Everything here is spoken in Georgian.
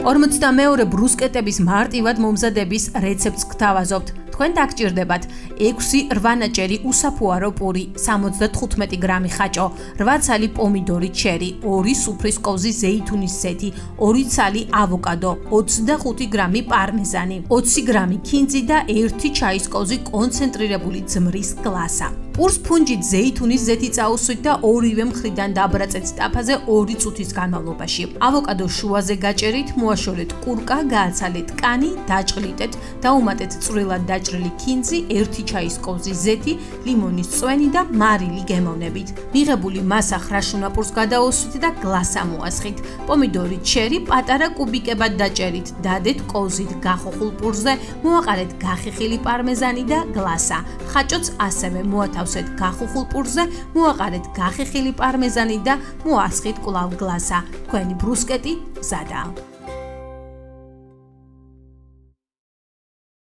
42 ბრუსკეტების მარტივად მომზადების რეცეპტს გთავაზობთ. თქვენ დაგჭირდებათ 6-8ნაჭერი უსაფუარო პური, 75 გრამი ხაჭო, 8 ცალი პომიდორი ჩერი, 2 სუფრის კოვზი ზეითუნის ზეთი, 2 ცალი ავოკადო, 25 გრამი პარმეზანი, 20 გრამი ქინძი და 1 ჩაის კოვზი კონცენტრირებული ძმრის გლასა. პურს ფუნჯით ზეითუნის ზეთი წაუსვით და ორივე მხრიდან დაბრაწეთ ტაფაზე 2 წუთის განმავლობაში. ავოკადო შუაზე გაჭერით, მოაშორეთ კურკა, გააცალეთ კანი, დაჭყლიტეთ, დაუმატეთ წვრილად დაჭრილი ქინძი, 1 ჩაის კოვზი ზეთი, ლიმონის წვენი და მარილი გემოვნებით. მიღებული მასა ხრაშუნაპურს გადაუსვით და გლასა მოასხით. პომიდორი ჩერი პატარა კუბიკებად დაჭერით, დადეთ კოვზით გახოხულ პურზე, მოაყარეთ გახეხილი პარმეზანი და გლასა. ხაჭოც ასევე მოათავ გავსეთ გახუხულ პურზე, მოაყარეთ გახეხილი პარმეზანი და მოასხით კლავ გლასა. თქვენი ბრუსკეტი მზადაა.